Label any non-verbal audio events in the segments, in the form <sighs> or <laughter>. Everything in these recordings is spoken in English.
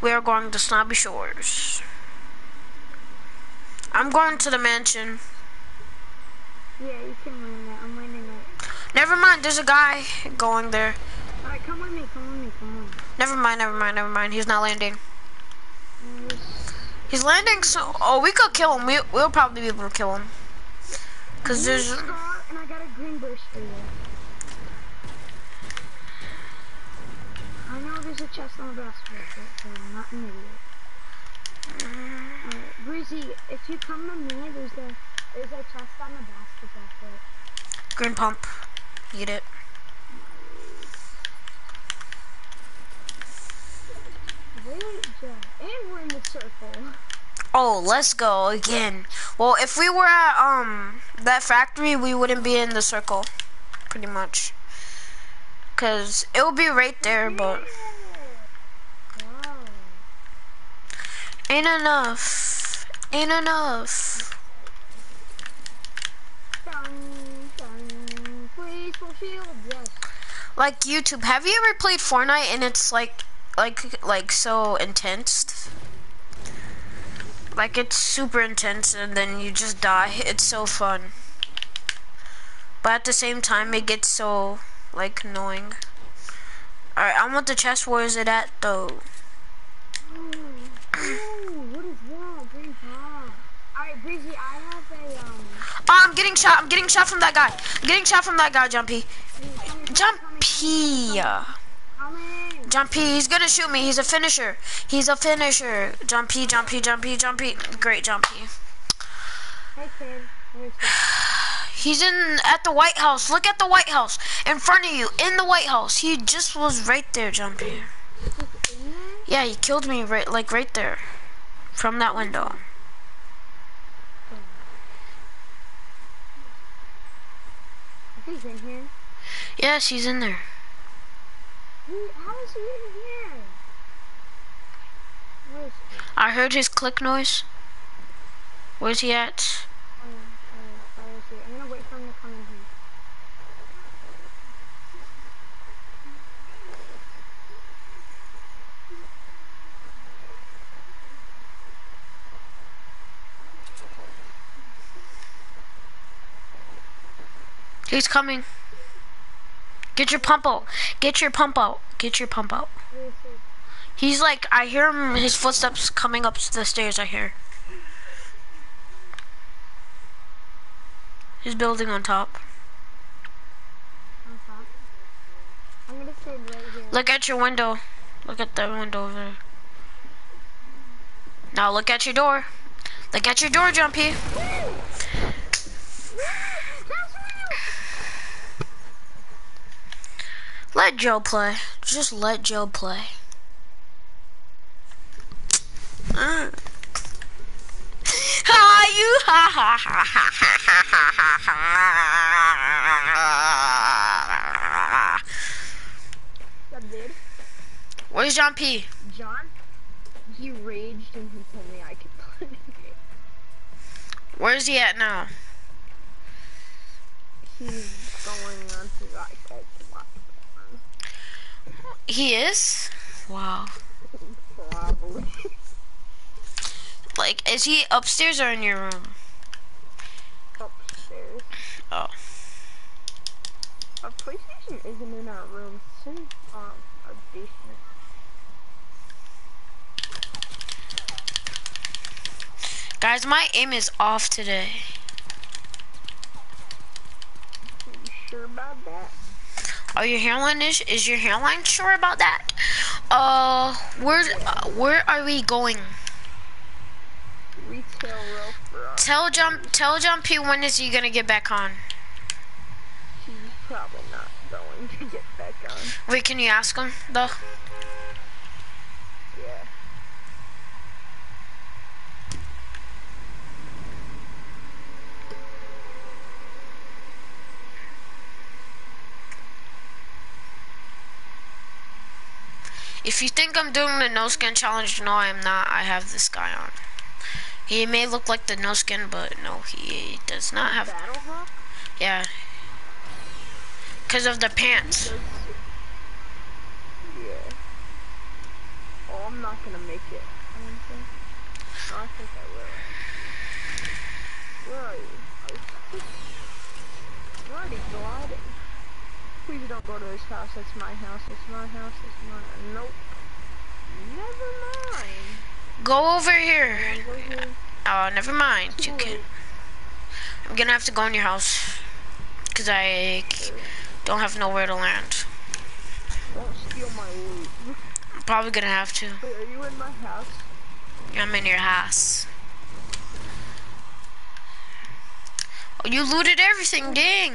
We are going to Snobby Shores. I'm going to the mansion. Yeah, you can land that. I'm landing it. Never mind, there's a guy going there. Alright, come with me, come with me, come on. Never mind, never mind, never mind. He's not landing. Uh, He's landing, so oh, we could kill him. We we'll probably be able to kill him. Cause there's and I got a green burst for you. I know there's a chest on the basket, but I'm not an idiot. Alright, Breezy, if you come to me, there's a there's a chest on the basket basket. green pump. Eat it. Wait, And we're in the circle. Oh, let's go again. Well, if we were at um that factory, we wouldn't be in the circle, pretty much. Cause it would be right there, but Wow. Ain't enough. Ain't enough. Like YouTube, have you ever played Fortnite and it's like, like, like so intense? Like it's super intense and then you just die. It's so fun. But at the same time, it gets so like annoying. Alright, I want the chest. Where is it at though? Ooh, ooh, what is that? Green pop. Alright, Breezy, I have a, um, Oh, I'm getting shot. I'm getting shot from that guy. I'm getting shot from that guy, Jumpy. Jumpy. Jumpy, he's gonna shoot me. He's a finisher. He's a finisher. Jumpy, jumpy, jumpy, jumpy. Great, Jumpy. Hey, kid. Where's he? <sighs> He's in at the White House. Look at the White House in front of you. In the White House. He just was right there, Jumpy. Yeah, he killed me right, like right there, from that window. I think he's in here. Yes, he's in there. How is he in here? Where is he? I heard his click noise. Where's he at? Oh, oh, where is he? I'm gonna wait for him to come in here. He's coming. Get your pump out. Get your pump out. Get your pump out. He's like, I hear him, his footsteps coming up the stairs, I hear. He's building on top. Right. Look at your window. Look at the window over there. Now look at your door. Look at your door, Jumpy. Let Joe play. Just let Joe play. Mm. Ha you ha ha ha ha ha ha ha ha. Dude? Where's John P? John? He raged and he told me I could play. Where's he at now? He's going on his iPad to watch porn. He is? Wow. Probably. Like, is he upstairs or in your room? Upstairs. Oh. Our PlayStation isn't in our room. It's in um, our basement. Guys, my aim is off today. Are you sure about that? Are your hairline is is your hairline sure about that? Uh, where uh, where are we going? Retail row. Tell Jump tell Jumpy when is he gonna get back on? He's probably not going to get back on. Wait, can you ask him though? Yeah. If you think I'm doing the no skin challenge, no, I am not. I have this guy on. He may look like the no skin, but no, he does not have. Battlehawk? Yeah. Because of the pants. Yeah. Oh, I'm not gonna make it. I don't think. No, I think I will. Where are you? Oh, I'm already gliding. Please don't go to his house. That's my house. That's my house. That's my. Nope. Never mind. Go over here. Go here. Oh, never mind. You can. I'm gonna have to go in your house. Cause I don't have nowhere to land. Don't steal my loot. I'm probably gonna have to. Wait, are you in my house? I'm in your house. Oh, you looted everything, dang.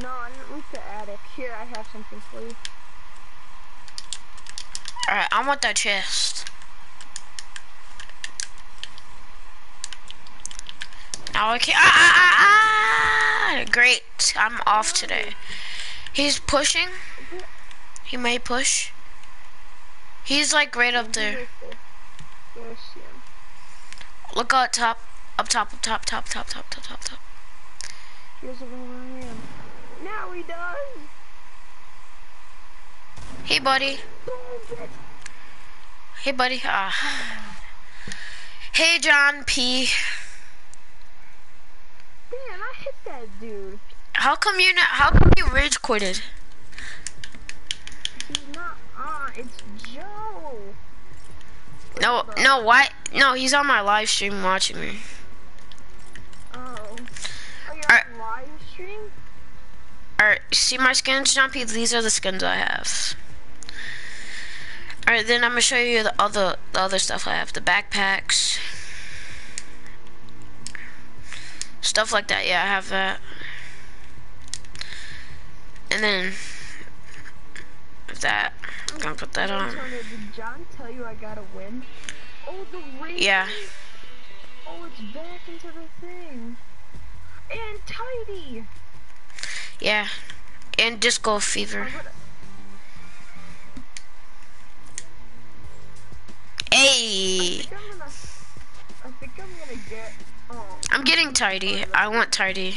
No, I didn't loot the attic. Here, I have something for you. Alright, I want that chest. Now I can ah, ah, ah, ah! Great, I'm off today. He's pushing. He may push. He's like right up there. Right there. Yeah, I see him. Look up top, up top, up top, top, top, top, top, top, top. He doesn't where I am. Now he does! Hey, buddy. Hey, buddy. Ah. Hey, John P. Damn, I hit that dude. How come you not? How come you rage quitted? He's not on. It's Joe. No, no. Why? No, he's on my live stream watching me. Oh. Oh, you're Alright. on live stream? Alright, see my skins, John P? These are the skins I have. Alright, then I'm gonna show you the other the other stuff I have. The backpacks. Stuff like that, yeah, I have that. And then that. I'm gonna put that on. Did John tell you I got a win? Oh, the ring. Yeah. Oh, it's back into the thing. And tidy. Yeah. And disco fever. Hey! think I'm gonna. I think I'm gonna get. Oh, I'm getting tidy. I want tidy.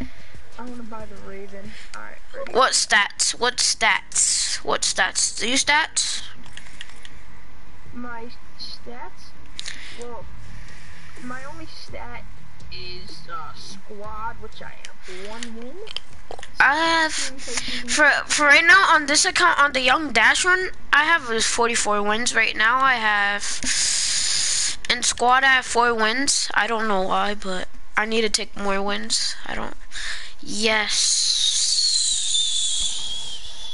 I wanna buy the Raven. Alright. What stats? What stats? What stats? Do you stats? My stats? Well, my only stat is uh, squad, which I have one win. I have for for right now on this account on the Young Dash one, I have is 44 wins right now. I have in squad I have four wins. I don't know why, but I need to take more wins. I don't. Yes.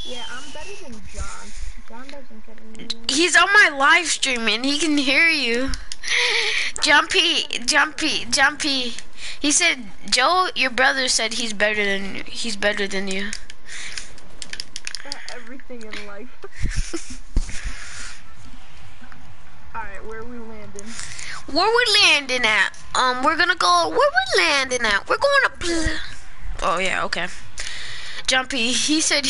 Yeah, I'm better than John. John doesn't get any wins. He's on my live stream and he can hear you. Jumpy, Jumpy, Jumpy. He said, Joe, your brother said he's better than he's better than you. Everything in life. <laughs> Alright, where are we landing? Where we landing at? Um, we're gonna go. Where we landing at? We're going to. Oh yeah, okay. Jumpy, he said.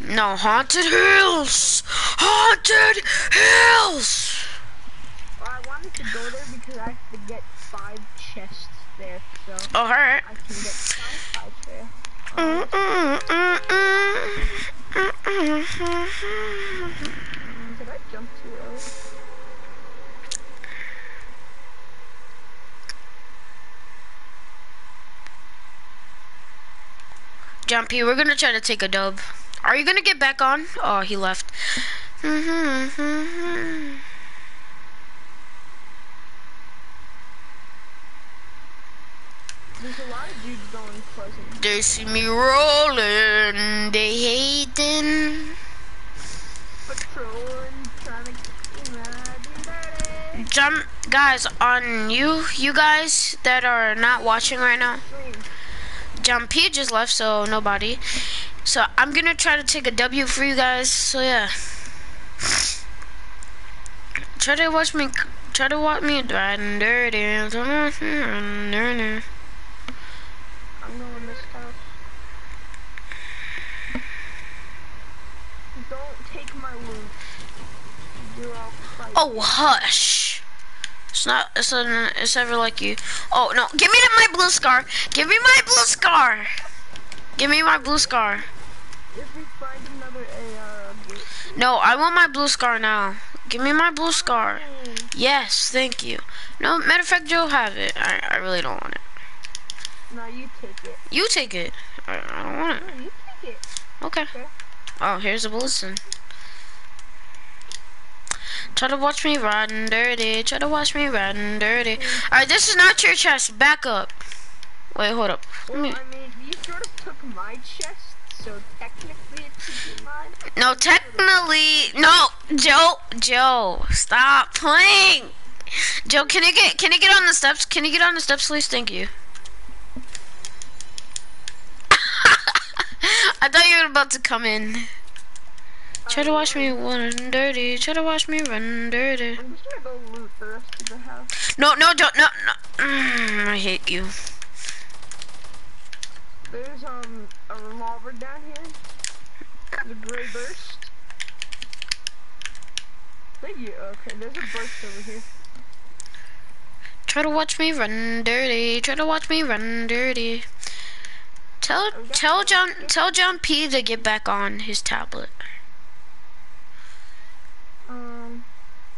No, haunted hills, haunted hills. Well, I wanted to go there because I have to get five chests there, so Oh, alright. I can get five five there. Mm, mm, mm. Did I jump too early? Jumpy, we're gonna try to take a dub. Are you gonna get back on? Oh, he left. There's a lot of dudes going pleasant. They see me rolling, they hating. Patrolling, trying to get me mad. Jump, guys, on you, you guys that are not watching right now. Stream. Jumpy just left, so nobody. So I'm gonna try to take a W for you guys. So yeah, try to watch me. Try to watch me riding dirty. I'm going this house. Don't take my loot. You're all fight. Oh hush! It's not. It's not. It's ever like you. Oh no! Give me my blue scar. Give me my blue scar. Give me my blue scar. If we find another AR, I'll No, I want my blue scar now. Give me my blue scar. Mm. Yes, thank you. No, matter of fact, Joe have it. I, I really don't want it. No, you take it. You take it. I, I don't want it. No, you take it. Okay. Okay. Oh, here's a bulletin. Try to watch me run dirty. Try to watch me run dirty. Alright, this is not your chest. Back up. Wait, hold up. Well, me- I mean, you sort of took my chest, so technically it should be mine. No, technically, no, Joe, Joe, stop playing. Joe, can you get, can you get on the steps? Can you get on the steps, please? Thank you. I thought you were about to come in. Try to watch me run dirty. Try to watch me run dirty. I'm just gonna go loot the rest of the house. No, no, don't, no, no. Mm, I hate you. There's um a revolver down here. The gray burst. Thank you. Okay, there's a burst over here. Try to watch me run dirty. Try to watch me run dirty. Tell tell John tell John P to get back on his tablet. Um.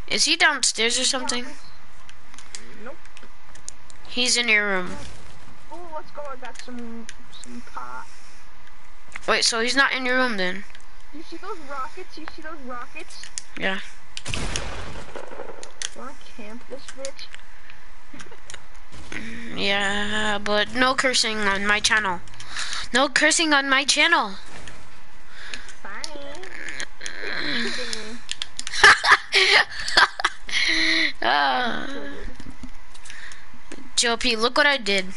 Is he downstairs or something? Nope. He's in your room. Oh, let's go. I got some some pot. Wait, so he's not in your room then? You see those rockets? You see those rockets? Yeah. Wanna camp this bitch? <laughs> Yeah, but no cursing on my channel. No cursing on my channel. Uh, <laughs> Joe P, look what I did.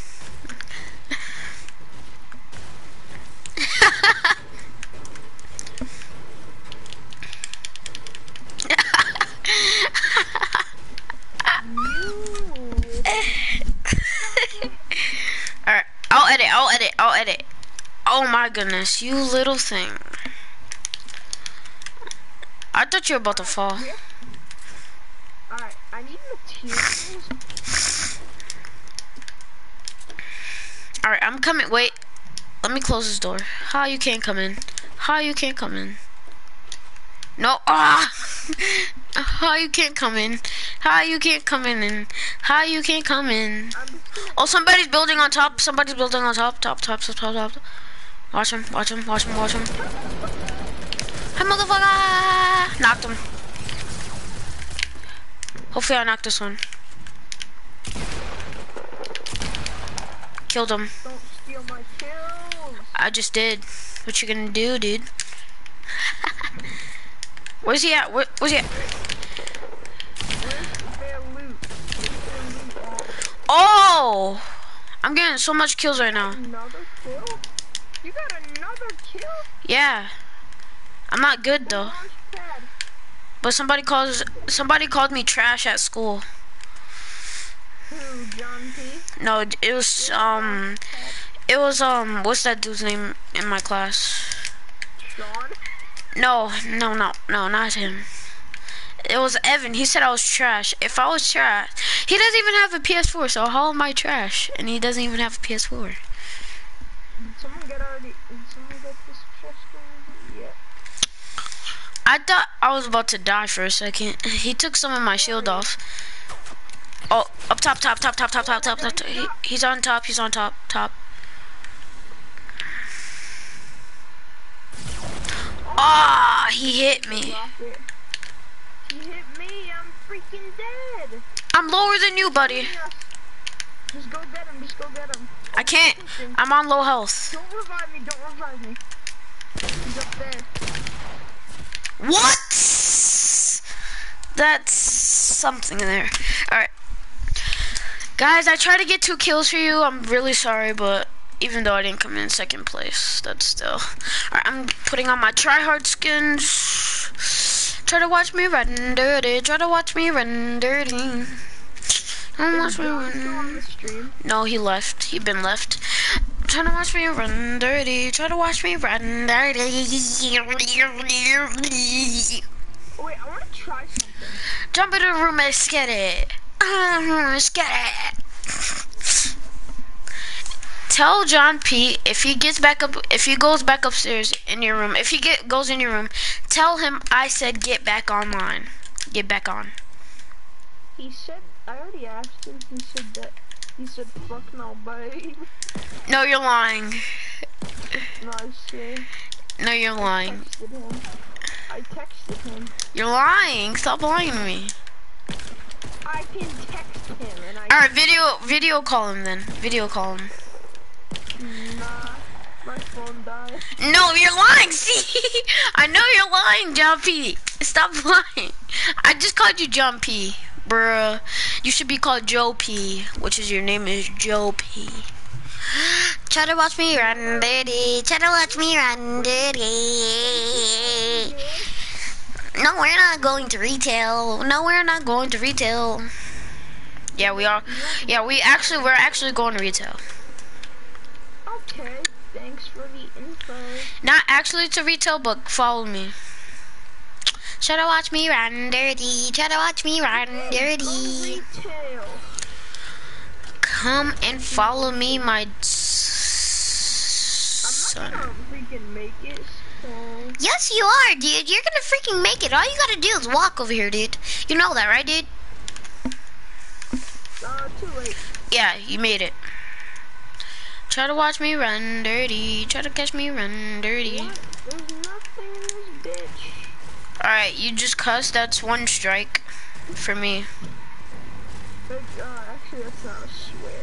You. Alright, I'll edit, I'll edit, I'll edit. Oh my goodness, you little thing. I thought you were about to fall. Alright, I need materials. Alright, I'm coming. Wait. Let me close this door. How you can't come in? How you can't come in? No. Ah! <laughs> How you can't come in? How you can't come in? And how you can't come in? I'm just gonna. Oh, somebody's building on top. Somebody's building on top. Top, top, top, top, top. Watch him. Watch him. Watch him. Watch him. Hey, motherfucker! Knocked him. Hopefully, I knocked this one. Killed him. Don't steal my kills. I just did. What you gonna do, dude? <laughs> Where's he at? Where, where's he at? Where's their loot? Their loot? Oh! I'm getting so much kills right now. Another kill? You got another kill? Yeah. I'm not good though. But somebody calls somebody called me trash at school. Who, John P? No, it was um it was um what's that dude's name in my class? Sean? No, no, no, no, not him. It was Evan. He said I was trash. If I was trash, he doesn't even have a PS4. So how am I trash? And he doesn't even have a PS4. Did someone get already, did someone get this chest already? Yeah. I thought I was about to die for a second. <laughs> He took some of my shield off. Oh, up top, top, top, top, top, top, top, top. He, he's on top. He's on top, top. Ah, he hit me. He hit me, I'm freaking dead. I'm lower than you, buddy. Just go get him, just go get him. I can't. I'm on low health. Don't revive me, don't revive me. He's up there. What? That's something in there. Alright. Guys, I tried to get two kills for you. I'm really sorry, but even though I didn't come in second place, that's still. Alright, I'm putting on my tryhard skins. Try to watch me run dirty. Try to watch me run dirty. Don't watch me run. No, he left. He been left. Try to watch me run dirty. Try to watch me run dirty. Wait, I wanna try something. Jump into the room, let's get it. Uh-huh, let's get it. Tell John P if he gets back up, if he goes back upstairs in your room, if he get goes in your room, Tell him I said get back online. Get back on. He said, I already asked him, he said that, he said, fuck no, babe. No, you're lying. No, I said, No, you're lying. I texted him. You're lying. Stop lying to me. I can text him, and I, Alright, video video call him then. Video call him. nah, my phone died. No, you're lying. <laughs> See, I know you're lying, John P. Stop lying. I just called you John P. Bruh, you should be called Joe P. Which is your name is Joe P. <gasps> Try to watch me run dirty. Try to watch me run dirty. No, we're not going to retail. No, we're not going to retail. Yeah, we are. Yeah, we actually we're actually going to retail. Okay, thanks for the info. Not actually to retail, but follow me. Try to watch me run dirty. Try to watch me run dirty. Come and follow me, my son. Yes, you are, dude. You're gonna freaking make it. All you gotta do is walk over here, dude. You know that, right, dude? Uh, too late. Yeah, you made it. Try to watch me run dirty. Try to catch me run dirty. What? There's nothing in this bitch. Alright, you just cussed. That's one strike for me. But, uh, actually, that's not a swear.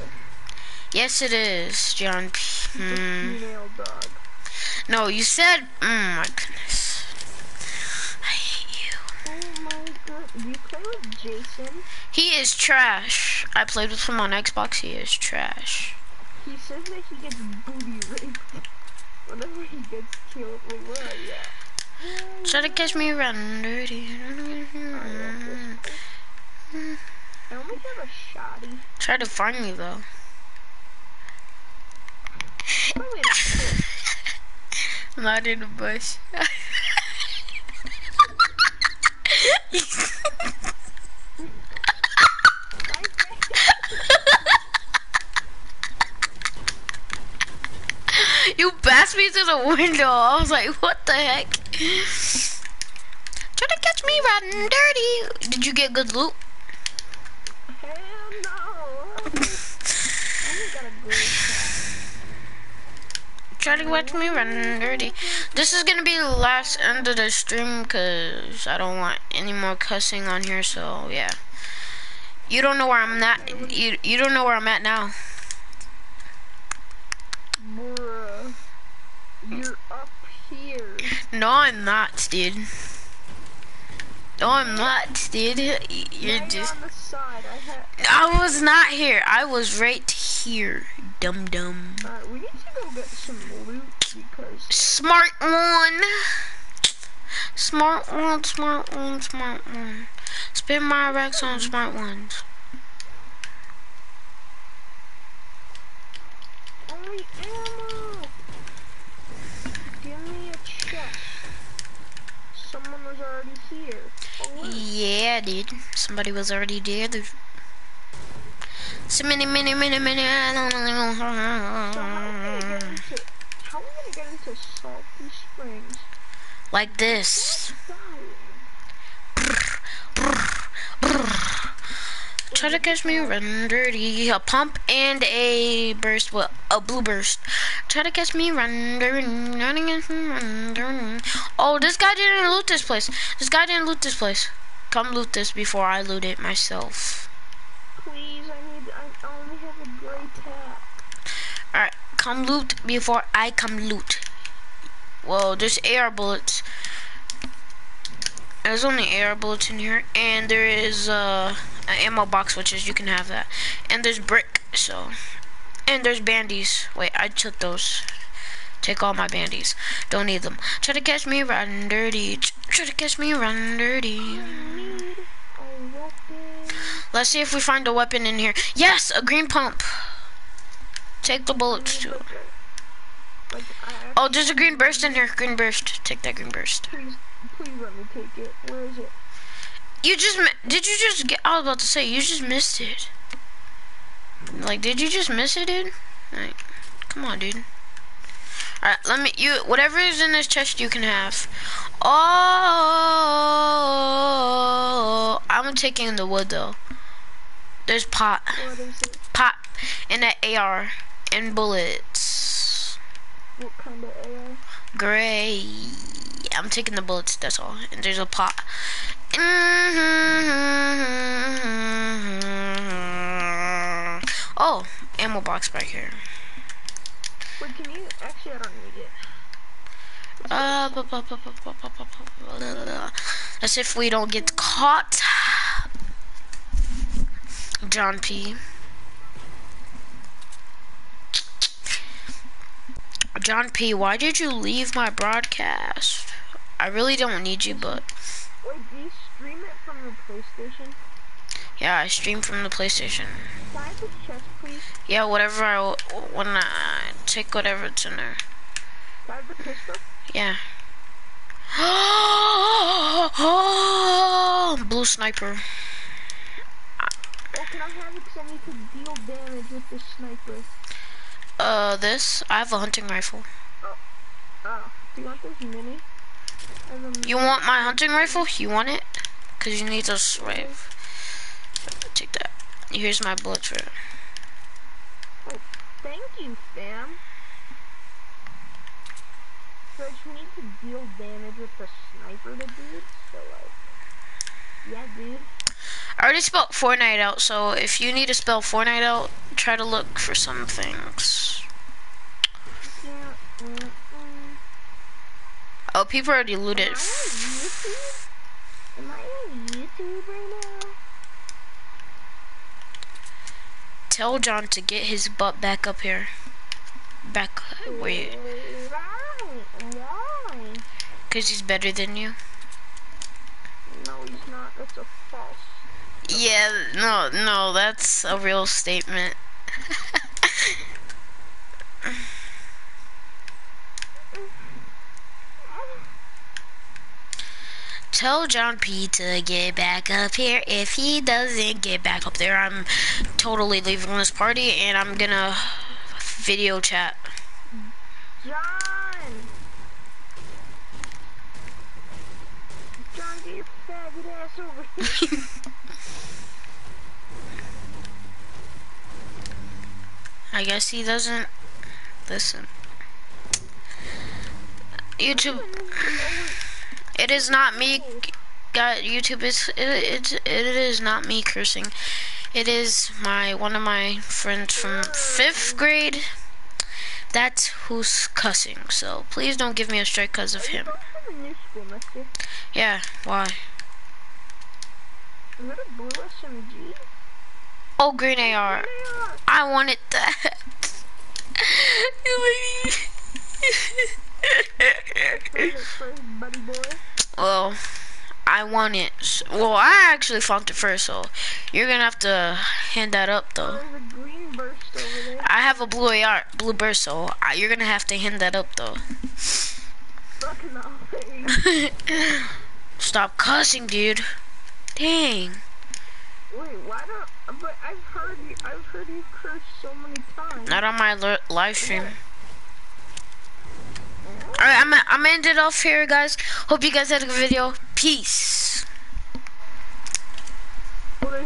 Yes, it is, John P. Hmm. female dog. No, you said, mm, my goodness. I hate you. Oh my god. Do you play with Jason? He is trash. I played with him on Xbox. He is trash. He says that he gets booty raped whenever he gets killed. Wait, where are you at? Try to catch me run dirty. I only have a shoddy. Try to find me though. I'm <laughs> not in the bush. <laughs> you passed me through the window. I was like, what the heck? Try to catch me riding dirty. Did you get good loot? Hell no. I got a great. Try to watch me run dirty. This is gonna be the last end of the stream because I don't want any more cussing on here. So yeah, you don't know where I'm at. You you don't know where I'm at now. Bruh. You're up here. No, I'm not, dude. No, I'm not, dude. You're just. on the side. I. I was not here. I was right here. Dum dum. Alright, we need to go get some loot because Smart one. Smart one, smart one, smart one. Spin my racks on smart ones. only ammo. Give me a chest. Someone was already here. Look. Yeah, dude. Somebody was already there. There's so many, many, many, many. So we gonna get into how are we gonna get into salty springs? Like this. Try to catch me run dirty. A pump and a burst. Well, a blue burst. Try to catch me run dirty. Run dirty. Oh, this guy didn't loot this place. This guy didn't loot this place. Come loot this before I loot it myself. Please, I need. I only have a gray tap. Alright, come loot before I come loot. Well, there's AR bullets. There's only AR bullets in here, and there is uh, an ammo box, which is you can have that. And there's brick, so. And there's bandies. Wait, I took those. Take all my bandies. Don't need them. Try to catch me running dirty. Try to catch me running dirty. Let's see if we find a weapon in here. Yes, a green pump. Take the bullets too. Oh, there's a green burst in here. Green burst. Take that green burst. please, please let me take it. Where is it? You just did you just get? I was about to say you just missed it. Like, did you just miss it, dude? Like, come on, dude. All right, let me. You whatever is in this chest, you can have. Oh, I'm taking the wood though. There's pot, What is it? pot, and an AR, and bullets. What kind of AR? Gray. I'm taking the bullets. That's all. And there's a pot. Mm-hmm. Oh, ammo box back here. Wait, can you? Actually, I don't need it. Uh, if we don't get caught. John P. John P, why did you leave my broadcast? I really don't need you, but... Wait, do you stream it from the PlayStation? yeah, I stream from the PlayStation. Can I have the chest, please? Yeah, whatever I when I take whatever's in there. Can I have the pistol? Yeah. <gasps> Blue sniper. Oh, can I have it? Cause I need to deal damage with the sniper. Uh, this. I have a hunting rifle. Oh, do you want this mini? I have a mini. You want my hunting rifle? You want it? Cause you need to swipe. Take that. Here's my bullets for it. Oh, thank you, fam. But you need to deal damage with the sniper to dude, so like, yeah, dude. I already spelled Fortnite out, so if you need to spell Fortnite out, try to look for some things. Yeah, mm, mm. Oh, people already Am looted. Am I on YouTube right now? Tell John to get his butt back up here. Back where you, Why? Why? cause he's better than you. No, he's not. That's a false. Yeah, no, no, that's a real statement. <laughs> Tell John P to get back up here. If he doesn't get back up there, I'm totally leaving this party and I'm gonna video chat. John! John, get your faggot ass over here. <laughs> I guess he doesn't listen. YouTube, it is not me. God, YouTube is it, it, it is not me cursing. It is my one of my friends from fifth grade. That's who's cussing. So please don't give me a strike because of him. Yeah, why? Oh, green AR. I wanted that. <laughs> <laughs> Buddy? Well, I want it. Well, I actually found it first, so you're gonna have to hand that up, though. There's a green burst over there. I have a blue AR, blue burst, so I, you're gonna have to hand that up, though. <laughs> Stop cussing, dude. Dang. Wait, why don't? But I've heard you. I've heard you curse so many times. Not on my li- live stream. Alright, I'm, I'm gonna end it off here, guys. Hope you guys had a good video. Peace. Well,